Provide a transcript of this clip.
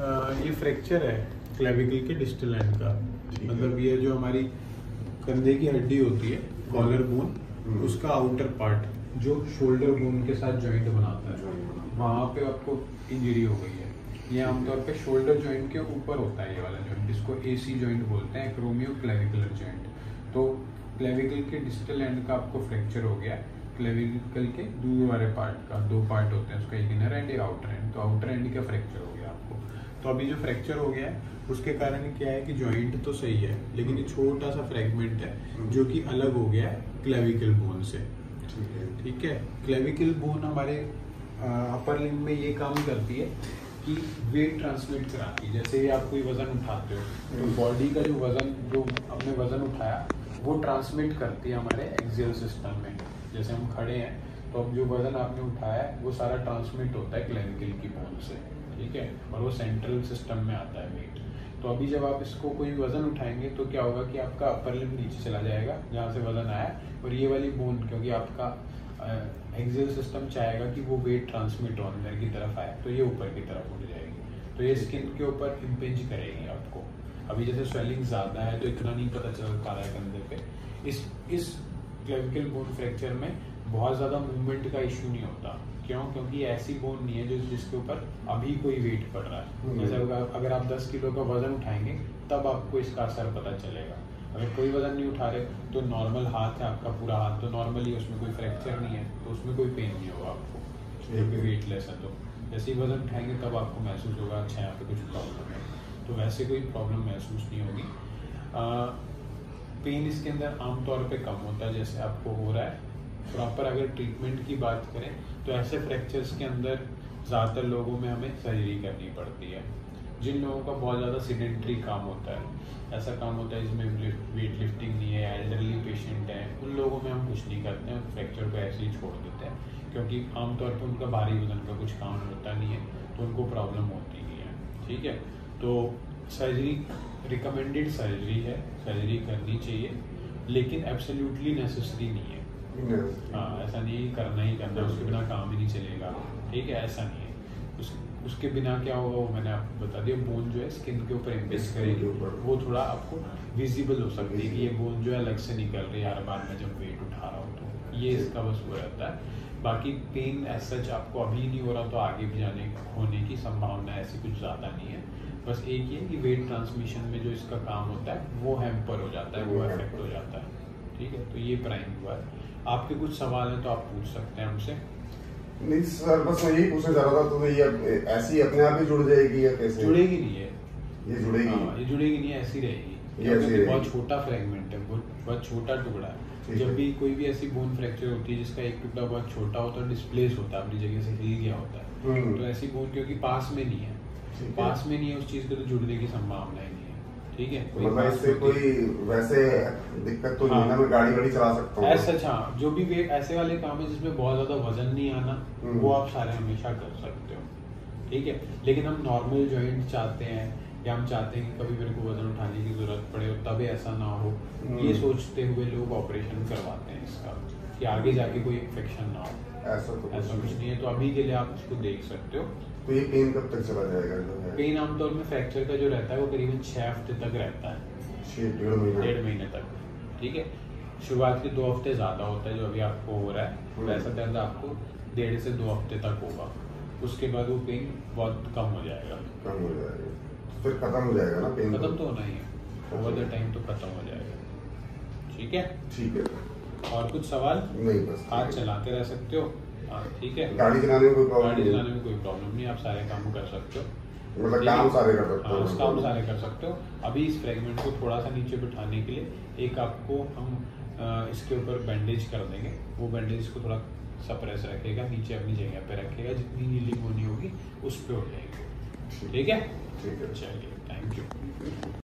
ये फ्रैक्चर है क्लेविकल के डिस्टल एंड का। मतलब ये जो हमारी कंधे की हड्डी होती है कॉलर बोन हम्म। उसका आउटर पार्ट जो शोल्डर बोन के साथ जॉइंट बनाता है। वहाँ पे आपको इंजरी हो गई है। ये आमतौर पे शोल्डर जॉइंट के ऊपर होता है ये वाला जॉइंट जिसको एसी जॉइंट बोलते हैं क्रोमियो क्लेविकुलर जॉइंट तो क्लेविकल के डिस्टल एंड का आपको फ्रैक्चर हो गया। क्लेविकल के दूर वाले पार्ट का दो पार्ट होते हैं उसका एक इनर एंड एक आउटर एंड तो आउटर एंड का फ्रैक्चर हो गया आपको? तो अभी जो फ्रैक्चर हो गया है उसके कारण क्या है कि जॉइंट तो सही है लेकिन ये छोटा सा फ्रेगमेंट है जो कि अलग हो गया है क्लेविकल बोन से. ठीक है। ठीक है? क्लेविकल बोन हमारे अपर लिम्ब में ये काम करती है कि वेट ट्रांसमिट कराती है। जैसे ही आप कोई वज़न उठाते हो तो बॉडी का जो वज़न जो हमने वज़न उठाया वो ट्रांसमिट करती है हमारे एक्सियल सिस्टम में। जैसे हम खड़े हैं तो अब जो वज़न आपने उठाया है वो सारा ट्रांसमिट होता है क्लेविकल की बोन से, ठीक है? और वो सेंट्रल सिस्टम में आता है वेट तो अभी जब आप इसको कोई वज़न उठाएँगे तो क्या होगा कि आपका अपर लिम नीचे चला जाएगा, जहाँ से वज़न आया, और ये वाली बोन क्योंकि आपका एक्सियल सिस्टम चाहेगा कि वो वेट ट्रांसमिट हो, अंदर की तरफ़ आए तो ये ऊपर की तरफ़ उठ जाएगी। तो ये स्किन के ऊपर इम्पेंज करेगी आपको। अभी जैसे स्वेलिंग ज़्यादा है तो इतना नहीं पता चल पा रहा है कंधे पे। इस इस क्लेविकल बोन फ्रैक्चर में बहुत ज़्यादा मूवमेंट का इशू नहीं होता। क्यों? क्योंकि ऐसी बोन नहीं है जो जिसके ऊपर अभी कोई वेट पड़ रहा है। हम्म। जैसे अगर अगर आप 10 किलो का वज़न उठाएँगे तब आपको इसका असर पता चलेगा। अगर कोई वज़न नहीं उठा रहे तो नॉर्मल हाथ है आपका पूरा हाथ तो नॉर्मली उसमें कोई फ्रैक्चर नहीं है तो उसमें कोई पेन नहीं होगा आपको। क्योंकि वेटलेस है तो। जैसे ही वज़न उठाएँगे तब आपको महसूस होगा अच्छा यहाँ पे कुछ प्रॉब्लम है। तो वैसे कोई प्रॉब्लम महसूस नहीं होगी। पेन इसके अंदर आमतौर पे कम होता है, जैसे आपको हो रहा है। प्रॉपर अगर ट्रीटमेंट की बात करें तो ऐसे फ्रैक्चर्स के अंदर ज़्यादातर लोगों में हमें सर्जरी करनी पड़ती है। जिन लोगों का बहुत ज़्यादा सीडेंट्री काम होता है। ऐसा काम होता है जिसमें वेट लिफ्टिंग नहीं है एल्डरली पेशेंट है, उन लोगों में हम कुछ नहीं करते हैं फ्रैक्चर को ऐसे ही छोड़ देते हैं। क्योंकि आमतौर पर उनका भारी वज़न का कुछ काम होता नहीं है तो उनको प्रॉब्लम होती नहीं है। ठीक है? तो सर्जरी रिकमेंडेड सर्जरी है सर्जरी करनी चाहिए लेकिन एब्सोल्युटली नेसेसरी नहीं है। हाँ ऐसा नहीं करना ही करना उसके बिना काम ही नहीं चलेगा। ठीक है ऐसा नहीं है। उस उसके बिना क्या होगा वो मैंने आपको बता दिया बोन जो है स्किन के ऊपर इम्पेस करेगी। वो थोड़ा आपको विजिबल हो सकती है कि ये बोन जो है अलग से निकल रही है हर बार में जब वेट उठा रहा हूँ तो ये इसका बस वो रहता है। बाकी पेन एज सच आपको अभी नहीं हो रहा तो आगे भी जाने होने की संभावना ऐसी कुछ ज़्यादा नहीं है। बस एक ये कि वेट ट्रांसमिशन में जो इसका काम होता है वो हैम्पर हो जाता है वो अफेक्ट हो जाता है। ठीक है? तो ये प्राइम हुआ है। आपके कुछ सवाल हैं तो आप पूछ सकते हैं हमसे। नहीं सर बस मैं यही पूछना चाह रहा था तो ये ऐसी अपने आप ही जुड़ जाएगी या कैसे? जुड़ेगी नहीं है ये जुड़ेगी। हाँ, ये जुड़ेगी नहीं ऐसी रहेगी। ये ऐसी बहुत छोटा फ्रेगमेंट है बहुत बहुत छोटा टुकड़ा है। जब भी कोई भी ऐसी बोन फ्रैक्चर होती है जिसका एक टुकड़ा बहुत छोटा होता है डिस्प्लेस होता है अपनी जगह से हिल गया होता है हम्म। तो ऐसी बोन क्योंकि पास में नहीं है। पास में नहीं है उस चीज़ के तो जुड़ने की संभावना ही नहीं है। ठीक है? कोई मतलब इससे कोई वैसे दिक्कत तो नहीं हाँ। ना मैं गाड़ी वाड़ी चला सकता हूँ। ऐसा अच्छा जो भी वे ऐसे वाले काम है जिसमें बहुत ज़्यादा वज़न नहीं आना हम्म। वो आप सारे हमेशा कर सकते हो। ठीक है? लेकिन हम नॉर्मल जॉइंट चाहते हैं या हम चाहते हैं कि कभी मेरे को वज़न उठाने की ज़रूरत पड़े और तभी ऐसा ना हो हम्म। ये सोचते हुए लोग ऑपरेशन करवाते हैं इसका। कि आगे जाके कोई इन्फेक्शन ना हो। ऐसा तो ऐसा कुछ नहीं। है। तो अभी के लिए आप उसको देख सकते हो। तो ये पेन कब तक चला जाएगा पेन आमतौर में फ्रैक्चर का जो रहता है वो करीबन छह हफ़्ते तक रहता है। डेढ़ महीना। डेढ़ महीने तक ठीक है? शुरुआत के दो हफ़्ते ज़्यादा होता है जो अभी आपको हो रहा है। हम्म। वैसा दर्द आपको डेढ़ से दो हफ़्ते तक होगा। उसके बाद वो पेन बहुत कम हो जाएगा। कम हो जाएगा। फिर खत्म हो जाएगा ना पेन खत्म तो होना ही है। ओवर द टाइम तो खत्म हो जाएगा। ठीक है? ठीक है। और कुछ सवाल? नहीं बस। हाथ चलाते रह सकते हो। हाँ ठीक है। गाड़ी चलाने में कोई प्रॉब्लम गाड़ी नहीं चलाने में कोई प्रॉब्लम नहीं आप सारे काम कर सकते हो। मतलब काम सारे कर सकते हाँ, हो। काम सारे कर सकते हो। अभी इस फ्रेगमेंट को थोड़ा सा नीचे बिठाने के लिए एक आपको हम इसके ऊपर बैंडेज कर देंगे। वो बैंडेज को थोड़ा सप्रेस रखेगा नीचे अपनी जगह पे रखेगा। जितनी हीलिंग होनी होगी उस पर हो जाएगी। ठीक। है? ठीक है। चलिए थैंक यू